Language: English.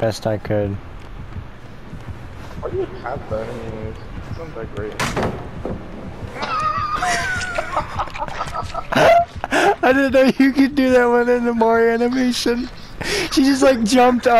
best I could. Why do you have that anyways? It's not that great. I didn't know you could do that one in the Mario animation. She just like jumped up.